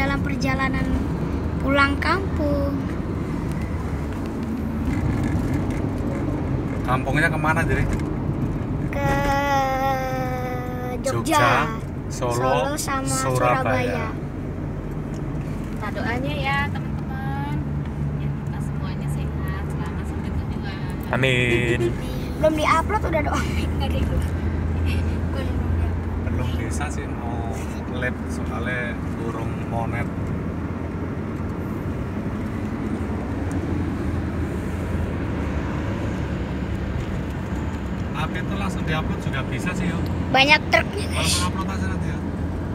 dalam perjalanan pulang kampung. Kampungnya ke mana jadi? Ke Jogja, Jogja, Solo, sama Surabaya. Surabaya. Doanya ya teman-teman. Ya kita semuanya sehat selama sampai tujuan. Amin. Belum diupload udah doang. Nggak ada yang belum. Belum bisa sih mau lab soalnya burung monet. Tapi itu langsung diupload juga bisa sih yo. Banyak truknya Kalau guys. upload aja nanti ya.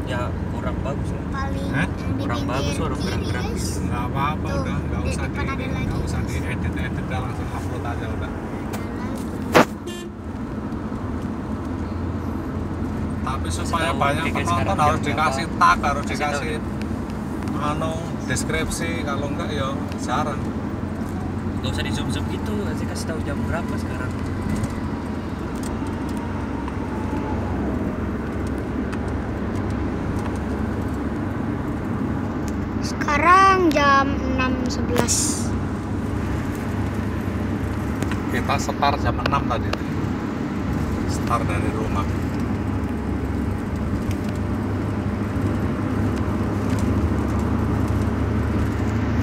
Ya kurang bagus lah. Paling di Kurang bagus orang gerak-gerak. guys. Nggak apa-apa udah, nggak di usah di, nggak usah diedit edit dah langsung upload aja udah. Tapi supaya tahu, banyak penonton harus dikasih berapa? tag, harus Kasih tahu dikasih anu deskripsi kalau enggak ya jarang. Gak usah di zoom zoom gitu, saya kasih tahu jam berapa sekarang. Sekarang jam 6.11 Kita start jam 6 tadi. Start dari rumah.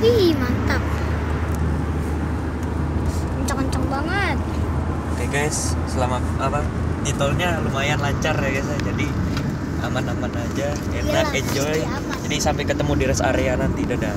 Wih mantap Kencang-kencang banget Oke guys, selamat apa? Di tolnya lumayan lancar ya guys ya. Jadi aman-aman aja, enak, Iyalah, enjoy. Jadi sampai ketemu di rest area nanti dadah.